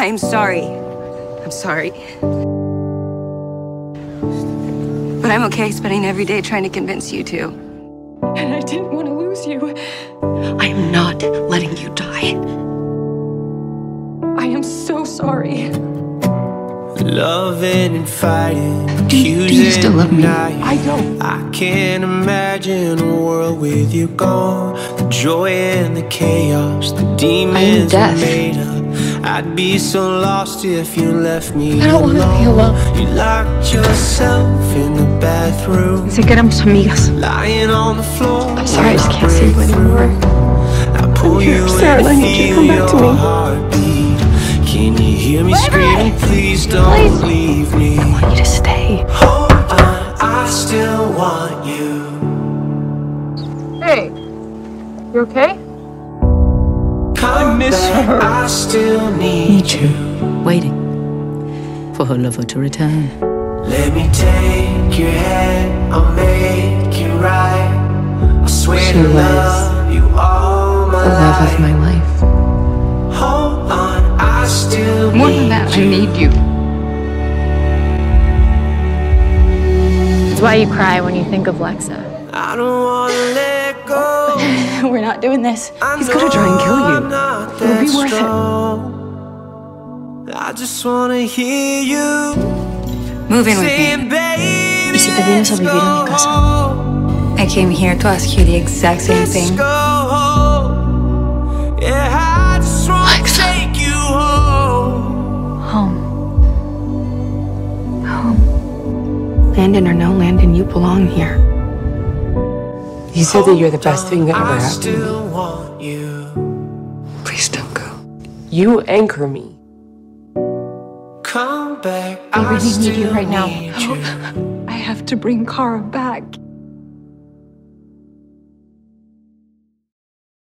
I'm sorry. I'm sorry. But I'm okay spending every day trying to convince you to. And I didn't want to lose you. I am not letting you die. I am so sorry. Loving and fighting, Do you- do you still love me? I don't. I can't imagine a world with you gone. The joy and the chaos, the demons are deaf. Made up. I'd be so lost if you left me I don't wanna be alone. You locked yourself in the bathroom, Sé que éramos amigas. lying on the floor. I'm sorry, I just can't see you anymore. I pull here, you Sarah, in I need you to come back to me. heartbeat. Can you hear me screaming? Please don't Please. leave me. I want you to stay. Hold on, I still want you. Hey, you okay? Come miss her. I still need you. waiting for her lover to return. Let me take your hand, I'll make it right. I swear She to was love you all my The love life. of my life. Hold on, I still More need than that, I need you. It's why you cry when you think of Lexa. I don't wanna let go. We're not doing this. He's gonna try and kill you. I'm It'll be that worth it. I just wanna hear you Move in with me. saying, baby, ¿Y si te vienes a let's vivir a mi casa? I came here to ask you the exact same thing. go home. Yeah, I just wanna Alexa. home. Home. Landon or no Landon, you belong here. You said that you're the best thing that ever happened to me. still want you. Please don't go. You anchor me. Come back. I I really need you right now. I have to bring Kara back.